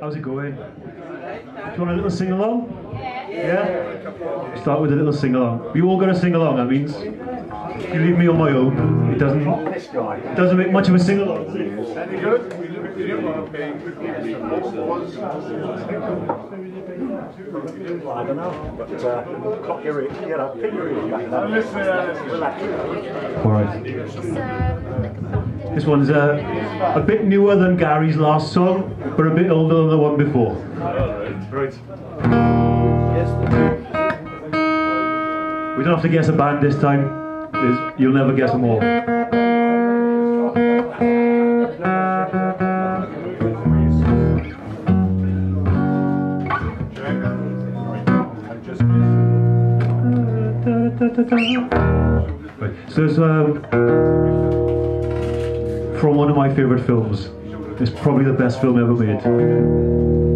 How's it going? Do you want a little sing along? Yeah? yeah. Start with a little sing along. You all gonna sing along, that means. You leave me on my own, it doesn't it doesn't make much of a sing along. I don't know, but uh, cock your ear, you know, pin your ears back Relax. Alright. It's This one's uh, a bit newer than Gary's last song, but a bit older than the one before. We don't have to guess a band this time. You'll never guess them all. Right. So it's um, from one of my favourite films. It's probably the best film ever made.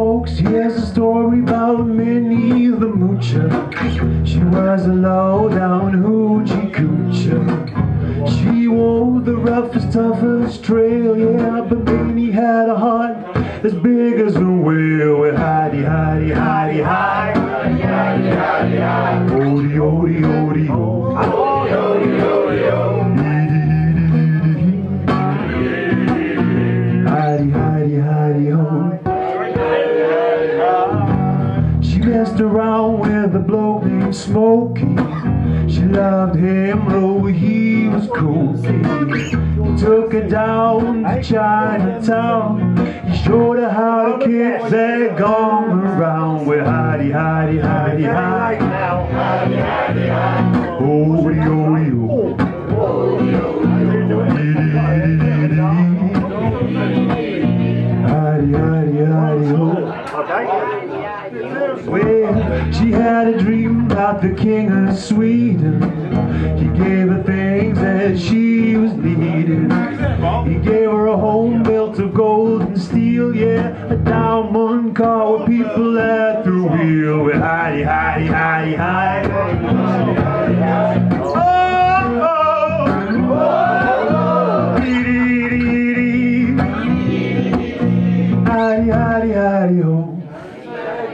Folks, here's a story about Minnie the Moocher. She was a low-down hoochie coocher. She wore the roughest, toughest trail, yeah, but Minnie had a heart as big as a whale. With hidey, hidey, hidey, hide. Odie, odie, odie, oh. Hidey, around with a bloke named Smokey. She loved him, though he was kooky. He took her down to Chinatown. He showed her how to kick that gong around. With hidey, hidey, hidey, hidey. Odie, odie, oh. The king of Sweden. He gave her things that she was needing. He gave her a home built of gold and steel, yeah, a diamond car with people at the wheel. With hidey, hidey, hidey, hidey.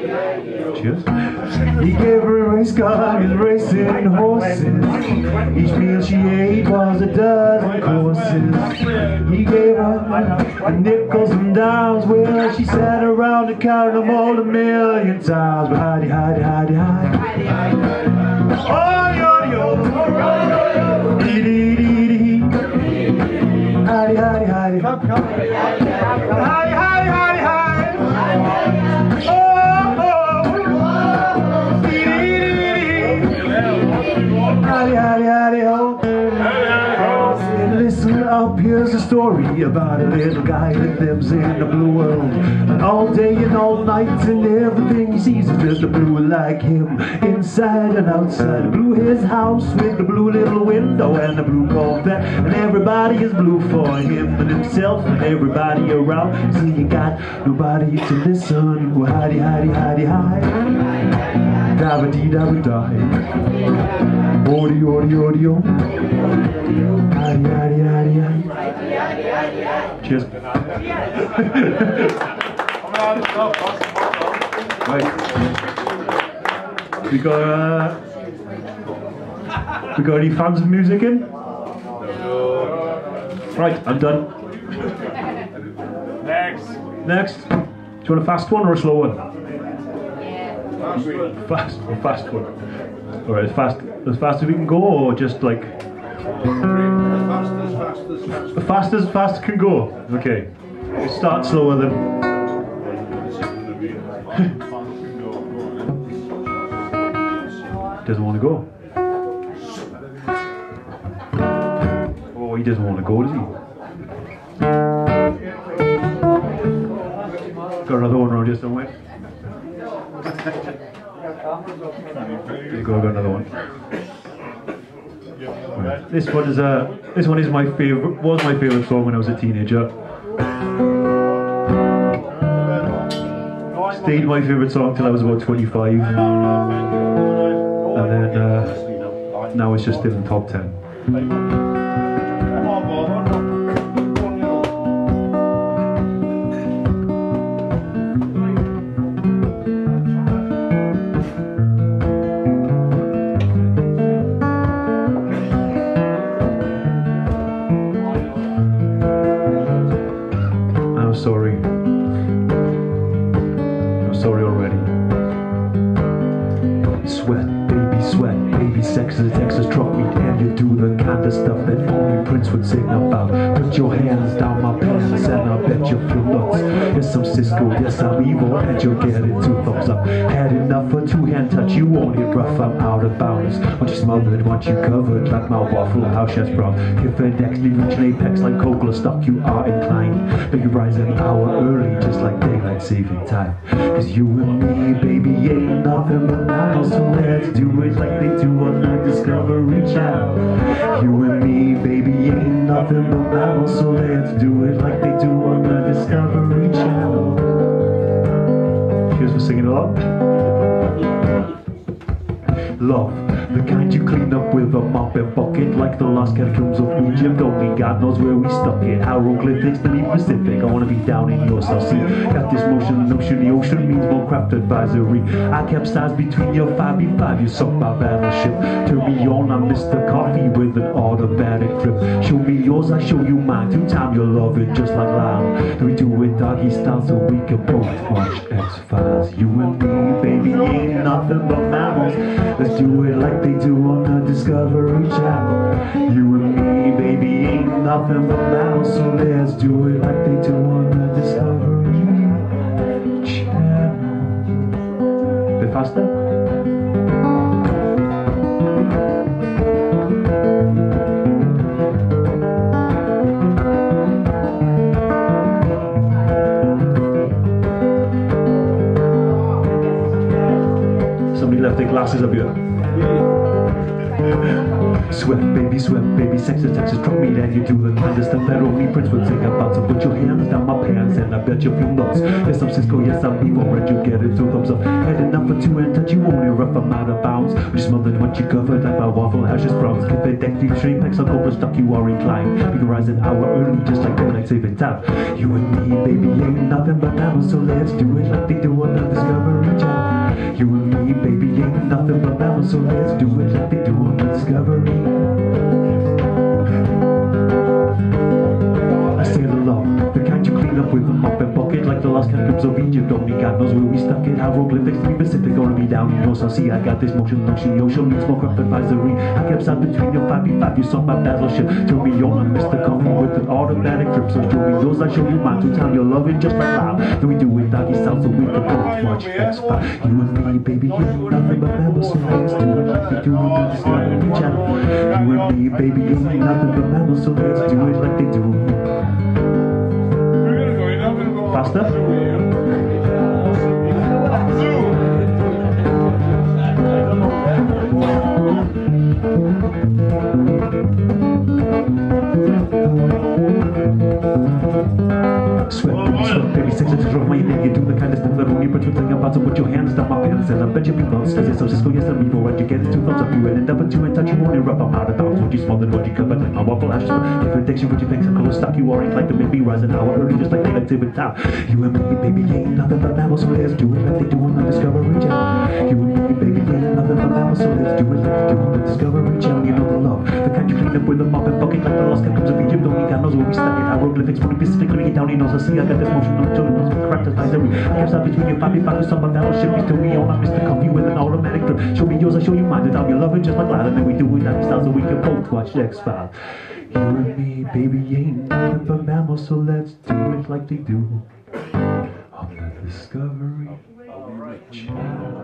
He gave her a race car and racing horses. Each meal she ate was a dozen courses. He gave her nickels and dimes. Well, she sat around and counted them all a million times. But hidey, hidey, hidey, hidey. Oh, yo, yo. Dee, dee, dee, dee. Hidey, hidey, hidey. Hidey, up, here's a story about a little guy that lives in the blue world. And all day and all night, and everything he sees is just a blue like him. Inside and outside, blue his house with a blue little window and a blue Corvette. And everybody is blue for him and himself and everybody around. So you got nobody to listen. Well, hidey, hidey, hidey, hide. Dabba dee dabba die. Odi, odi, odi, odi. Hidey, hidey, hidey, hidey. Cheers. right. We got uh, we got any fans of music in? Right, I'm done. Next. Next. Do you want a fast one or a slow one? Fast, a fast one. Alright, as fast as fast as we can go, or just like as Fast as fast as fast. as fast as fast can go. Okay. We start slower then. Doesn't want to go. Oh, he doesn't want to go, does he? got another one around here somewhere. You go, got another one. This one is uh, this one is my favorite. Was my favorite song when I was a teenager. Stayed my favorite song till I was about 25, and then uh, now it's just in the top 10. You do the kind of stuff that only Prince would sing about. Put your hands down my pants, and I bet you feel nuts. Yes, I'm Cisco, yes, I'm evil, and you'll get it two thumbs up. Had enough for two hand touch, you want it rough, I'm out of bounds. Want you smothered, want you covered, like my waffle house chef's brown. If an X, leave reach apex like Coca stock, you are inclined. But you rise an hour early, just like daylight saving time. Cause you and me, baby, ain't nothing but mammals, so let's do it like they do on the Discovery Channel. You and me, baby, ain't nothing but mammals, so let's do it like they do on the Discovery Channel. Cheers for singing along. Love, the kind you clean up with a mop and bucket Like the lost catacombs of Egypt Only God knows where we stuck it. Hieroglyphics to be Pacific I wanna be down in your South Sea Got this motion, notion, the ocean means more craft advisory. I capsized between your 5v5 You sunk my battleship Turn me on, I missed the coffee with an automatic drip. Show me yours, I show you mine. Two time you'll love it just like lime. We do it doggy style so we can both watch X-Files You and me, baby, ain't nothing but mammals Let's do it like they do on the Discovery Channel. You and me, baby, ain't nothing but mammals, so let's do it like they do on the Discovery Channel. Bit faster? Lá seja Biano. Sweat, baby, sweat, baby, sex is Texas drop me and you do the kind of stuff that only Prince would sing about. Put your hands down my pants and I bet you feel nuts. Yes, I'm Cisco, yes, I'm evil, and you get it two thumbs up. Had enough for two and touch you only rough, I'm out of bounds. We smothered what you covered like my waffle hashes browns. Keep it deck deep, stream, packs on cobra you are inclined. We can rise an hour early just like daylight saving time. You and me, baby, ain't nothing but mammals, so let's do it like they do on the Discovery Channel. You and me, baby, ain't nothing but mammals, so let's do it like they do on the Discovery. I say alone, the kind you up with a mop and bucket like the lost catacombs of Egypt. Knows where we stuck it. Hieroglyphics the Pacific, gonna be down in your South Sea. I got this motion, notion, the ocean means more craft advisory. I kept side between your 5v5, you saw my battleship. Turn me I missed Mr. coffee with an automatic grip. So show me yours, I show you mine. To time you're loving just like loud. Then we do it doggy style so we can both watch X-Files. You and me, baby, you ain't nothing but mammals, so let's do it like they do on the Discovery Channel. You and me, baby, you nothing but mammals, so let's do it like they do. I'm that only Prince about. So put your hands down my pants and I bet you be lost. Says yes, I'm Cisco, yes, I'm evil. And you get two thumbs up. You end up with two and touch you only rough. I'm out of bounds. What you small than what you covered. Like my waffle ashes. If it takes you what you think, so close stop. You are like to make me rise an hour early, just like like to time. You and me, baby, ain't nothing but mammals. So let's do it like they do on the Discovery Channel. You and me, baby, ain't nothing but mammals. So let's do it like they do on the Discovery Channel. You know the love, the kind you clean up with a mop and Egypt. Knows where we stuck it. Hieroglyphics, put it specifically get down. He knows I see. I got this motion of children. Correct as I kept out between your five five with some battleship. You still me on. I missed the coffee with an automatic drip. Show me yours, I show you mine. And I'll be loving just like loud. And then we do it that style so we can both watch X Files. You and me, baby, ain't nothing but mammals, so let's do it like they do on the Discovery Channel.